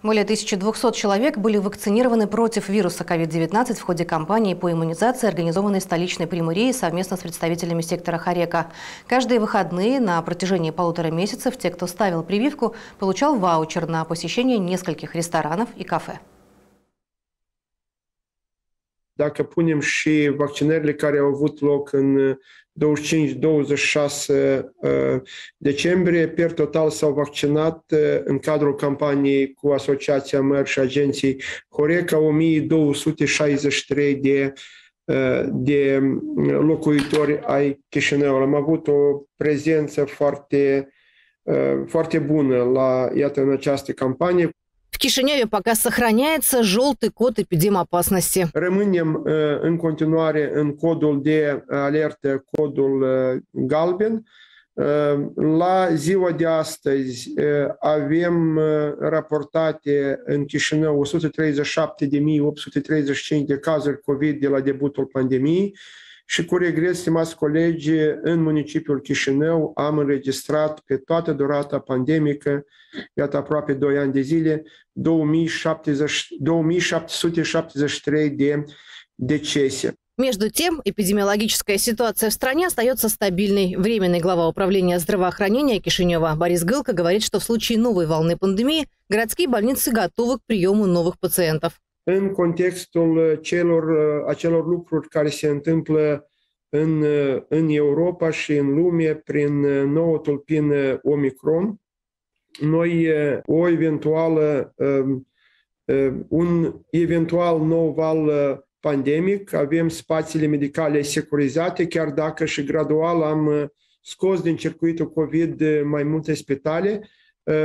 Более 1200 человек были вакцинированы против вируса COVID-19 в ходе кампании по иммунизации, организованной столичной примурией совместно с представителями сектора Харека. Каждые выходные на протяжении полутора месяцев те, кто ставил прививку, получал ваучер на посещение нескольких ресторанов и кафе. Dacă punem și vaccinările care au avut loc în 25-26 uh, decembrie, per total s-au vaccinat uh, în cadrul campaniei cu Asociația MER și agenții Horeca 1263 de uh, de locuitori ai Chișinăului. Am avut o prezență foarte, foarte bună la, iată, în această campanie. В Кишиневе пока сохраняется желтый код эпидемопасности. Rămânem în continuare în codul de alertă, codul galben. La ziua de astăzi avem raportate în Chișinău 137.835 de cazuri COVID de la debutul pandemiei și cu regret, stimați colegi, în municipiul Chișinău am înregistrat pe toată durata pandemică, iată aproape 2 ani de zile, 2773 de decese. Между тем, эпидемиологическая ситуация в стране остается стабильной. Временный глава управления здравоохранения Кишинева Борис Гылко говорит, что в случае новой волны пандемии городские больницы готовы к приему новых пациентов în contextul uh, celor, uh, acelor lucruri care se întâmplă în, uh, în Europa și în lume prin noul tulpin Omicron, noi o eventuală, um, un eventual nou val pandemic, avem spațiile medicale securizate, chiar dacă și gradual am scos din circuitul COVID mai multe spitale,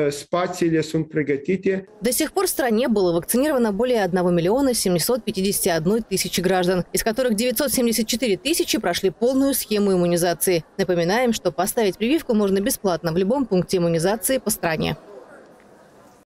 спациile sunt pregătite. До сих пор в стране было вакцинировано более 1 миллиона 751 тысячи граждан, из которых 974 тысячи прошли полную схему иммунизации. Напоминаем, что поставить прививку можно бесплатно в любом пункте иммунизации по стране.